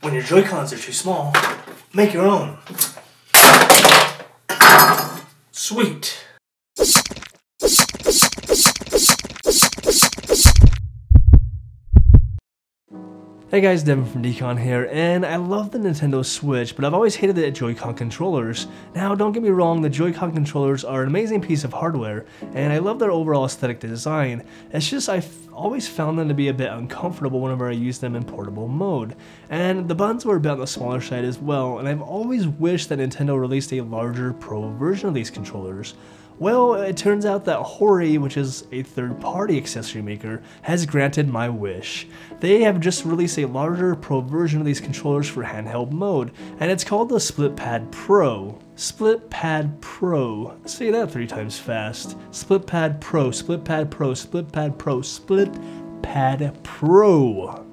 when your Joy-Cons are too small, make your own. Sweet. Hey guys, Devon from DCON here, and I love the Nintendo Switch, but I've always hated the Joy-Con controllers. Now, don't get me wrong, the Joy-Con controllers are an amazing piece of hardware, and I love their overall aesthetic design. It's just I've always found them to be a bit uncomfortable whenever I use them in portable mode. And the buttons were a bit on the smaller side as well, and I've always wished that Nintendo released a larger Pro version of these controllers. Well, it turns out that Hori, which is a third-party accessory maker, has granted my wish. They have just released a larger Pro version of these controllers for handheld mode, and it's called the Split Pad Pro. Split Pad Pro. Say that three times fast. Split Pad Pro, Split Pad Pro, Split Pad Pro, Split Pad Pro.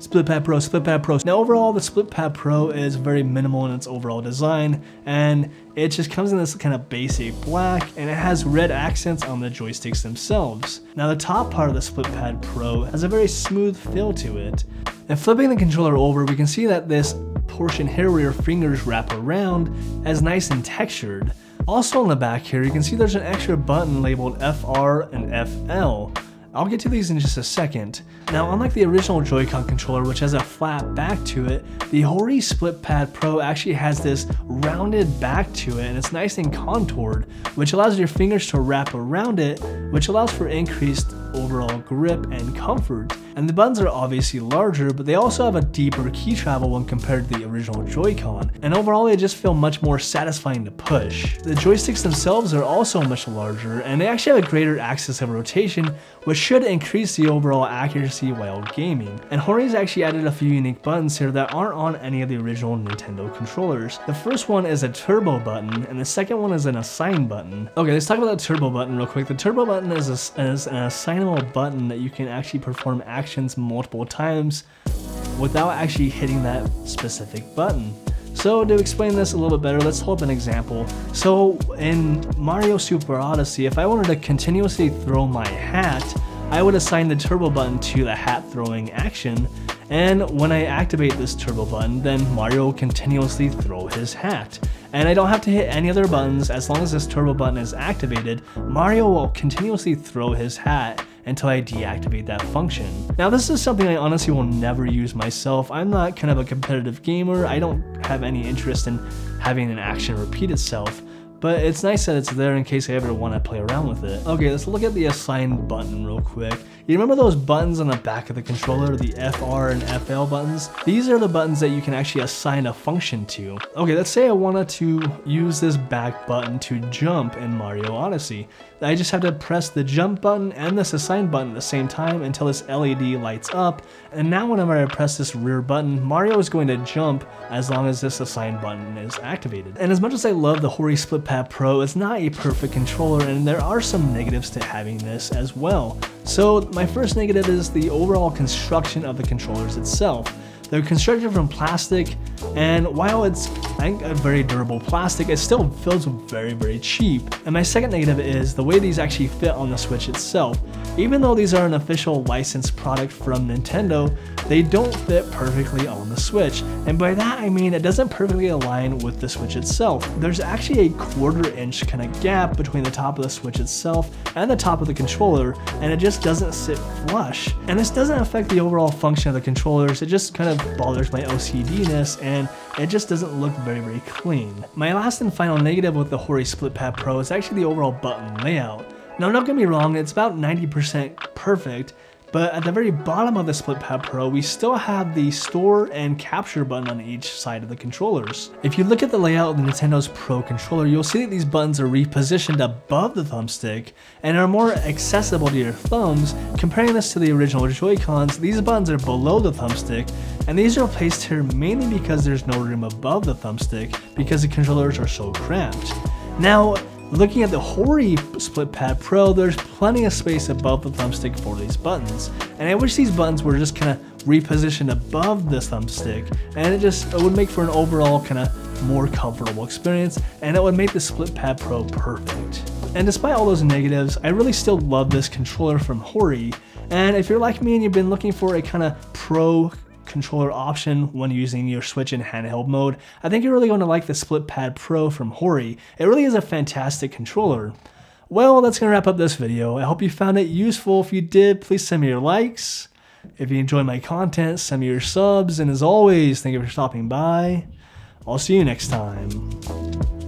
Split Pad Pro, Split Pad Pro. Now overall, the Split Pad Pro is very minimal in its overall design, and it just comes in this kind of basic black, and it has red accents on the joysticks themselves. Now the top part of the Split Pad Pro has a very smooth feel to it. And flipping the controller over, we can see that this portion here where your fingers wrap around is nice and textured. Also on the back here, you can see there's an extra button labeled FR and FL. I'll get to these in just a second. Now, unlike the original Joy-Con controller, which has a flat back to it, the Hori Split Pad Pro actually has this rounded back to it, and it's nice and contoured, which allows your fingers to wrap around it, which allows for increased overall grip and comfort. And the buttons are obviously larger, but they also have a deeper key travel when compared to the original Joy-Con, and overall they just feel much more satisfying to push. The joysticks themselves are also much larger, and they actually have a greater axis of rotation, which should increase the overall accuracy while gaming. And Hori's actually added a few unique buttons here that aren't on any of the original Nintendo controllers. The first one is a turbo button, and the second one is an assign button. Okay, let's talk about the turbo button real quick. The turbo button is, a, is an assignable button that you can actually perform actions multiple times without actually hitting that specific button. So to explain this a little bit better, let's hold up an example. So in Mario Super Odyssey, if I wanted to continuously throw my hat, I would assign the turbo button to the hat throwing action, and when I activate this turbo button, then Mario will continuously throw his hat. And I don't have to hit any other buttons, as long as this turbo button is activated, Mario will continuously throw his hat until I deactivate that function. Now this is something I honestly will never use myself. I'm not kind of a competitive gamer. I don't have any interest in having an action repeat itself but it's nice that it's there in case I ever want to play around with it. Okay, let's look at the assign button real quick. You remember those buttons on the back of the controller, the FR and FL buttons? These are the buttons that you can actually assign a function to. Okay, let's say I wanted to use this back button to jump in Mario Odyssey. I just have to press the jump button and this assign button at the same time until this LED lights up, and now whenever I press this rear button, Mario is going to jump as long as this assign button is activated. And as much as I love the Hori Split Pad Pro, is not a perfect controller and there are some negatives to having this as well. So my first negative is the overall construction of the controllers itself. They're constructed from plastic, and while it's think a very durable plastic, it still feels very, very cheap. And my second negative is the way these actually fit on the Switch itself. Even though these are an official licensed product from Nintendo, they don't fit perfectly on the Switch. And by that I mean it doesn't perfectly align with the Switch itself. There's actually a quarter inch kind of gap between the top of the Switch itself and the top of the controller, and it just doesn't sit flush. And this doesn't affect the overall function of the controllers, it just kind of bothers my OCD-ness and it just doesn't look very, very clean. My last and final negative with the Hori Split Pad Pro is actually the overall button layout. Now don't get me wrong, it's about 90% perfect, but at the very bottom of the Split Pad Pro, we still have the store and capture button on each side of the controllers. If you look at the layout of the Nintendo's Pro controller, you'll see that these buttons are repositioned above the thumbstick and are more accessible to your thumbs. Comparing this to the original Joy-Cons, these buttons are below the thumbstick, and these are placed here mainly because there's no room above the thumbstick because the controllers are so cramped. Now, Looking at the Hori Split Pad Pro, there's plenty of space above the thumbstick for these buttons. And I wish these buttons were just kind of repositioned above this thumbstick, and it just it would make for an overall kind of more comfortable experience, and it would make the Split Pad Pro perfect. And despite all those negatives, I really still love this controller from Hori, and if you're like me and you've been looking for a kind of pro controller option when using your Switch in handheld mode, I think you're really going to like the Split Pad Pro from Hori. It really is a fantastic controller. Well, that's going to wrap up this video. I hope you found it useful. If you did, please send me your likes. If you enjoy my content, send me your subs. And as always, thank you for stopping by. I'll see you next time.